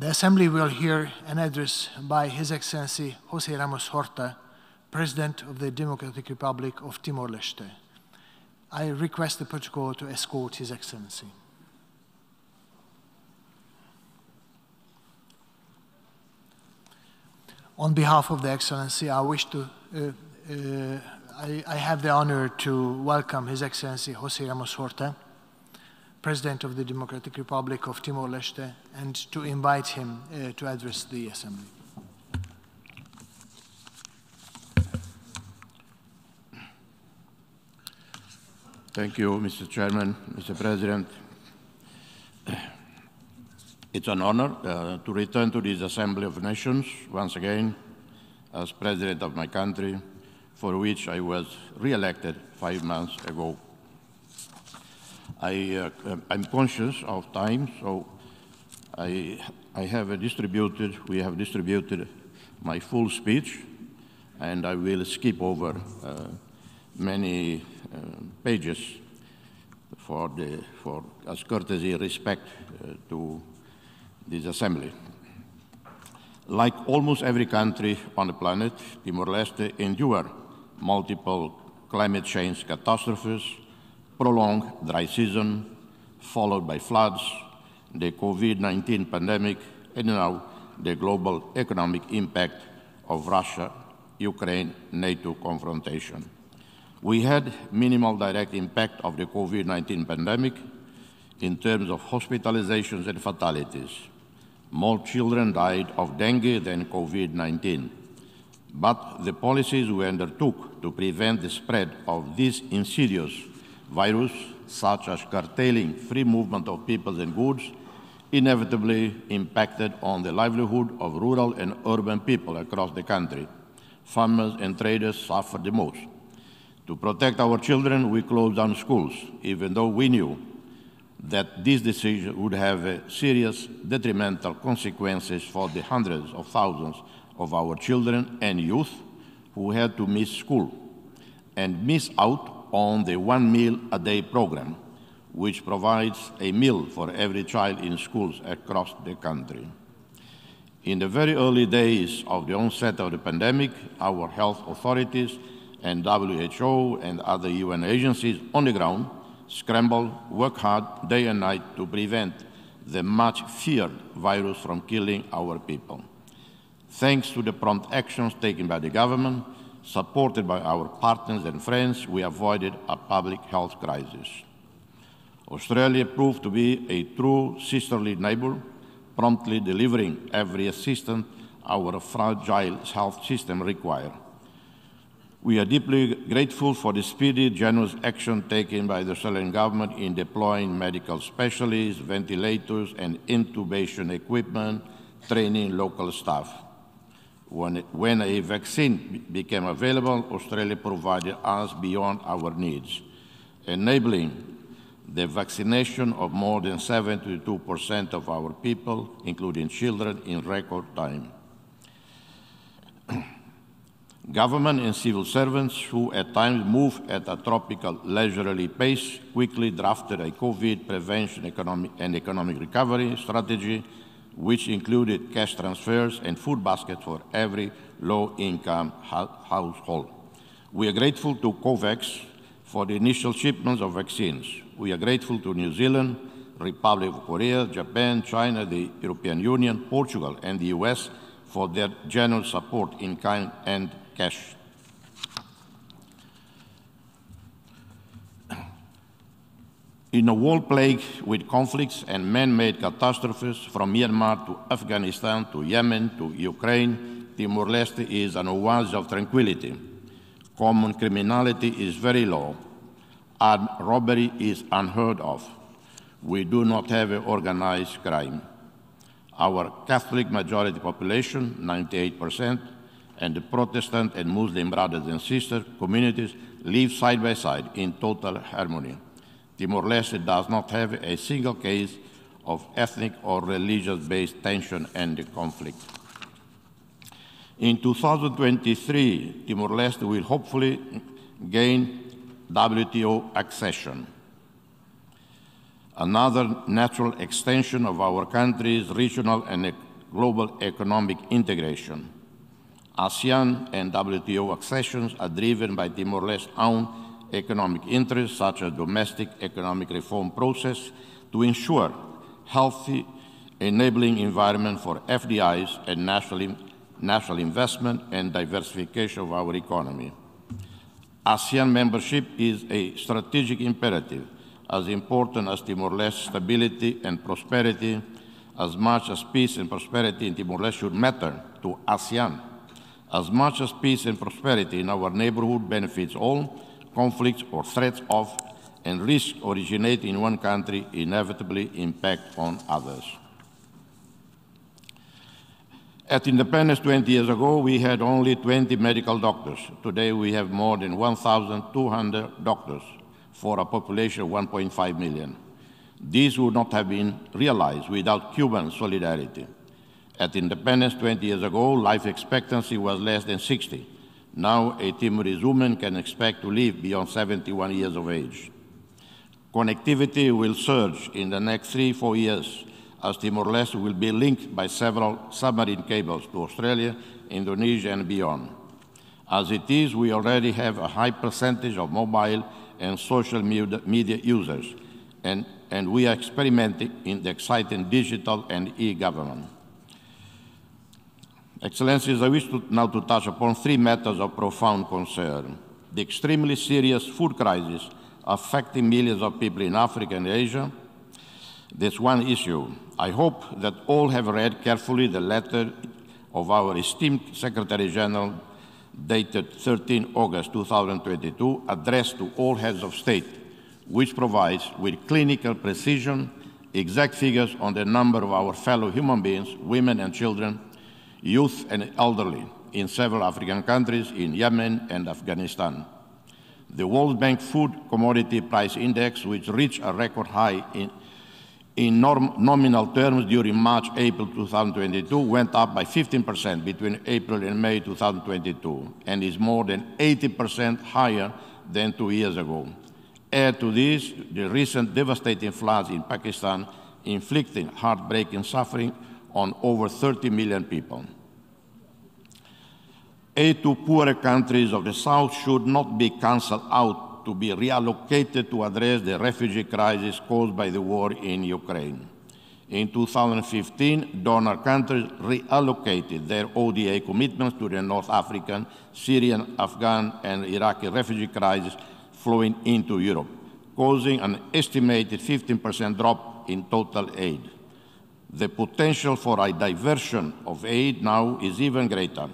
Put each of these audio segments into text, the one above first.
The Assembly will hear an address by His Excellency Jose Ramos Horta, President of the Democratic Republic of Timor-Leste. I request the protocol to escort His Excellency. On behalf of the Excellency, I wish to, uh, uh, I, I, have the honor to welcome His Excellency Jose Ramos Horta, President of the Democratic Republic of Timor-Leste, and to invite him uh, to address the Assembly. Thank you, Mr. Chairman, Mr. President. It's an honor uh, to return to this Assembly of Nations once again as President of my country, for which I was re-elected five months ago. I, uh, I'm conscious of time, so I, I have distributed, we have distributed my full speech, and I will skip over uh, many uh, pages for, the, for as courtesy respect uh, to this assembly. Like almost every country on the planet, Timor-Leste endure multiple climate change catastrophes, prolonged dry season, followed by floods, the COVID-19 pandemic, and now the global economic impact of Russia-Ukraine NATO confrontation. We had minimal direct impact of the COVID-19 pandemic in terms of hospitalizations and fatalities. More children died of dengue than COVID-19. But the policies we undertook to prevent the spread of this insidious virus, such as curtailing free movement of people and goods, inevitably impacted on the livelihood of rural and urban people across the country. Farmers and traders suffered the most. To protect our children, we closed down schools, even though we knew that this decision would have serious detrimental consequences for the hundreds of thousands of our children and youth who had to miss school and miss out on the one meal a day program, which provides a meal for every child in schools across the country. In the very early days of the onset of the pandemic, our health authorities and WHO and other UN agencies on the ground scramble, work hard day and night to prevent the much feared virus from killing our people. Thanks to the prompt actions taken by the government, supported by our partners and friends, we avoided a public health crisis. Australia proved to be a true sisterly neighbor, promptly delivering every assistance our fragile health system required. We are deeply grateful for the speedy, generous action taken by the Australian government in deploying medical specialists, ventilators, and intubation equipment, training local staff. When, when a vaccine became available, Australia provided us beyond our needs, enabling the vaccination of more than 72% of our people, including children, in record time. Government and civil servants who at times move at a tropical leisurely pace quickly drafted a COVID prevention economic and economic recovery strategy which included cash transfers and food baskets for every low-income household. We are grateful to COVAX for the initial shipments of vaccines. We are grateful to New Zealand, Republic of Korea, Japan, China, the European Union, Portugal, and the US for their general support in kind and cash. In a world plagued with conflicts and man-made catastrophes from Myanmar to Afghanistan to Yemen to Ukraine, Timor-Leste is an oasis of tranquility. Common criminality is very low. Armed robbery is unheard of. We do not have organized crime. Our Catholic majority population, 98 percent, and the Protestant and Muslim brothers and sisters communities live side by side in total harmony. Timor-Leste does not have a single case of ethnic or religious-based tension and conflict. In 2023, Timor-Leste will hopefully gain WTO accession. Another natural extension of our country's regional and global economic integration. ASEAN and WTO accessions are driven by Timor-Leste's own economic interests, such as domestic economic reform process, to ensure healthy, enabling environment for FDIs and national, national investment and diversification of our economy. ASEAN membership is a strategic imperative, as important as Timor-Leste stability and prosperity, as much as peace and prosperity in Timor-Leste should matter to ASEAN. As much as peace and prosperity in our neighborhood benefits all, conflicts or threats of and risks originate in one country inevitably impact on others. At independence 20 years ago, we had only 20 medical doctors. Today, we have more than 1,200 doctors for a population of 1.5 million. These would not have been realized without Cuban solidarity. At independence 20 years ago, life expectancy was less than 60. Now, a Timorese woman can expect to live beyond 71 years of age. Connectivity will surge in the next three, four years as Timor-Leste will be linked by several submarine cables to Australia, Indonesia, and beyond. As it is, we already have a high percentage of mobile and social media users, and, and we are experimenting in the exciting digital and e-government. Excellencies, I wish to, now to touch upon three matters of profound concern. The extremely serious food crisis affecting millions of people in Africa and Asia, that's one issue. I hope that all have read carefully the letter of our esteemed Secretary General dated 13 August 2022 addressed to all heads of state, which provides with clinical precision exact figures on the number of our fellow human beings, women and children, youth and elderly in several African countries, in Yemen and Afghanistan. The World Bank Food Commodity Price Index, which reached a record high in in norm, nominal terms during March, April 2022 went up by 15% between April and May 2022 and is more than 80% higher than two years ago. Add to this the recent devastating floods in Pakistan inflicting heartbreaking suffering on over 30 million people. Aid to poorer countries of the South should not be cancelled out to be reallocated to address the refugee crisis caused by the war in Ukraine. In 2015, donor countries reallocated their ODA commitments to the North African, Syrian, Afghan, and Iraqi refugee crisis flowing into Europe, causing an estimated 15% drop in total aid. The potential for a diversion of aid now is even greater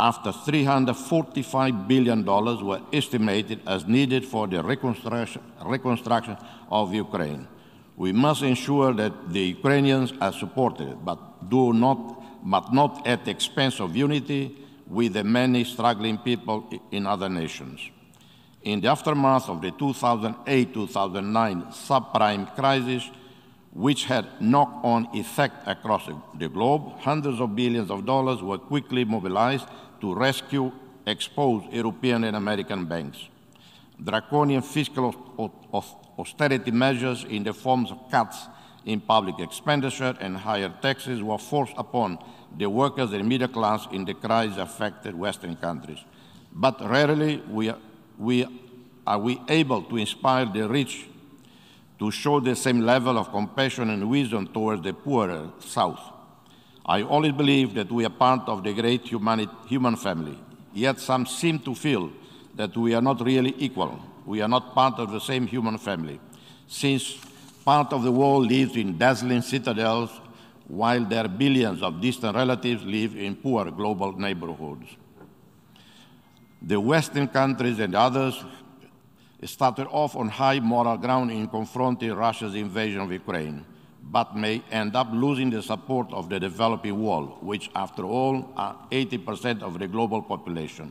after $345 billion were estimated as needed for the reconstruction, of Ukraine. We must ensure that the Ukrainians are supported, but, do not, but not at the expense of unity with the many struggling people in other nations. In the aftermath of the 2008-2009 subprime crisis, which had knock-on effect across the globe, hundreds of billions of dollars were quickly mobilized to rescue exposed European and American banks. Draconian fiscal austerity measures in the forms of cuts in public expenditure and higher taxes were forced upon the workers and middle class in the crisis-affected Western countries. But rarely we, we, are we able to inspire the rich to show the same level of compassion and wisdom towards the poorer South. I always believe that we are part of the great human family, yet some seem to feel that we are not really equal. We are not part of the same human family, since part of the world lives in dazzling citadels while their billions of distant relatives live in poor global neighborhoods. The Western countries and others started off on high moral ground in confronting Russia's invasion of Ukraine but may end up losing the support of the developing world, which, after all, are 80% of the global population.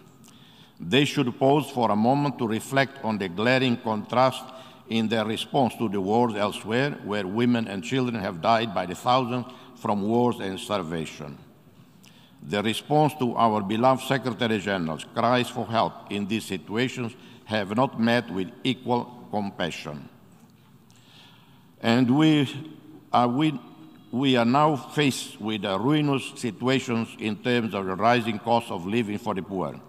They should pause for a moment to reflect on the glaring contrast in their response to the wars elsewhere, where women and children have died by the thousands from wars and starvation. The response to our beloved Secretary General's cries for help in these situations have not met with equal compassion. And we are we we are now faced with a ruinous situations in terms of the rising cost of living for the poor.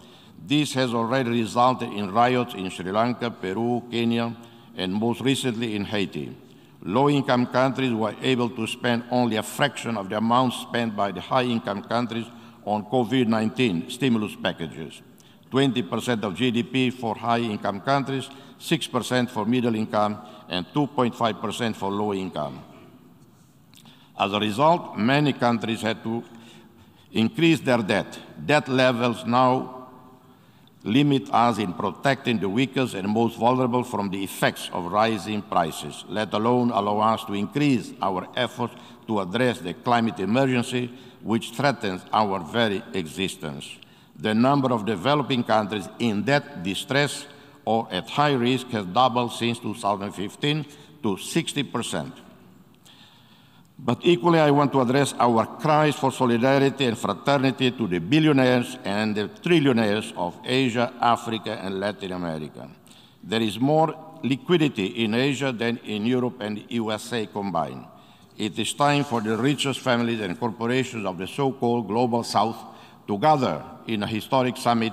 This has already resulted in riots in Sri Lanka, Peru, Kenya, and most recently in Haiti. Low-income countries were able to spend only a fraction of the amount spent by the high-income countries on COVID-19 stimulus packages. 20% of GDP for high-income countries, 6% for middle income, and 2.5% for low income. As a result, many countries had to increase their debt. Debt levels now limit us in protecting the weakest and most vulnerable from the effects of rising prices, let alone allow us to increase our efforts to address the climate emergency which threatens our very existence. The number of developing countries in debt distress or at high risk has doubled since 2015 to 60 percent. But equally, I want to address our cries for solidarity and fraternity to the billionaires and the trillionaires of Asia, Africa, and Latin America. There is more liquidity in Asia than in Europe and USA combined. It is time for the richest families and corporations of the so-called Global South to gather in a historic summit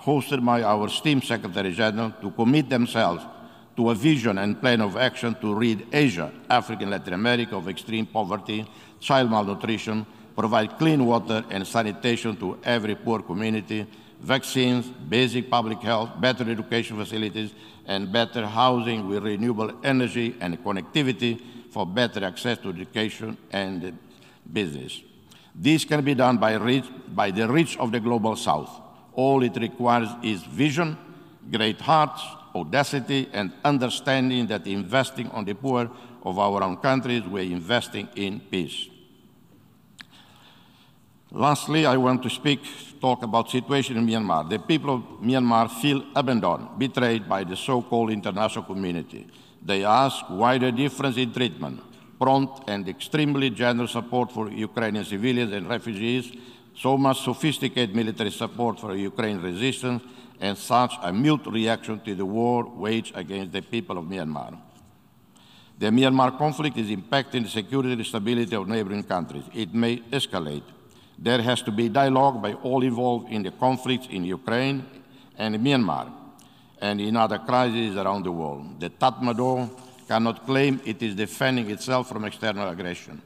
hosted by our esteemed Secretary General to commit themselves to a vision and plan of action to rid Asia, Africa, and Latin America of extreme poverty, child malnutrition, provide clean water and sanitation to every poor community, vaccines, basic public health, better education facilities, and better housing with renewable energy and connectivity for better access to education and business. This can be done by, reach, by the rich of the Global South. All it requires is vision, great hearts, audacity and understanding that investing on the poor of our own countries, we're investing in peace. Lastly, I want to speak, talk about situation in Myanmar. The people of Myanmar feel abandoned, betrayed by the so-called international community. They ask why the difference in treatment, prompt and extremely generous support for Ukrainian civilians and refugees, so much sophisticated military support for Ukraine resistance, and such a mute reaction to the war waged against the people of Myanmar. The Myanmar conflict is impacting the security and stability of neighboring countries. It may escalate. There has to be dialogue by all involved in the conflicts in Ukraine and Myanmar and in other crises around the world. The Tatmadaw cannot claim it is defending itself from external aggression.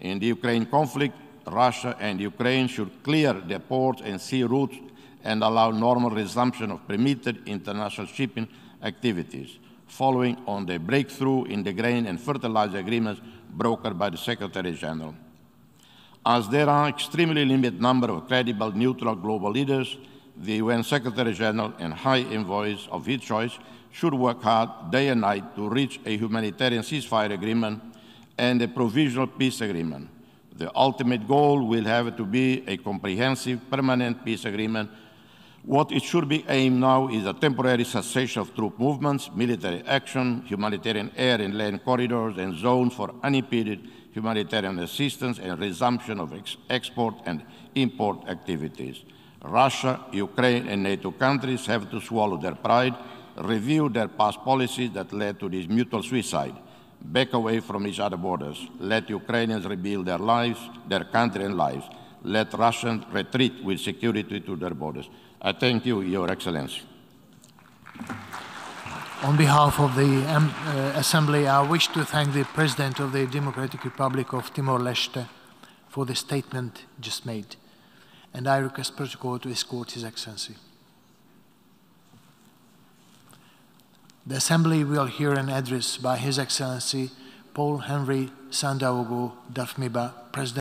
In the Ukraine conflict, Russia and Ukraine should clear the ports and sea routes and allow normal resumption of permitted international shipping activities, following on the breakthrough in the grain and fertilizer agreements brokered by the Secretary General. As there are extremely limited number of credible neutral global leaders, the UN Secretary General and High Envoys of his choice should work hard day and night to reach a humanitarian ceasefire agreement and a provisional peace agreement. The ultimate goal will have to be a comprehensive permanent peace agreement what it should be aimed now is a temporary cessation of troop movements, military action, humanitarian air and land corridors, and zones for unimpeded humanitarian assistance and resumption of ex export and import activities. Russia, Ukraine, and NATO countries have to swallow their pride, review their past policies that led to this mutual suicide, back away from each other's borders, let Ukrainians rebuild their lives, their country and lives, let Russians retreat with security to their borders. I thank you, Your Excellency. On behalf of the um, uh, Assembly, I wish to thank the President of the Democratic Republic of Timor-Leste for the statement just made. And I request protocol to escort His Excellency. The Assembly will hear an address by His Excellency Paul Henry Sandaogo Damiba, President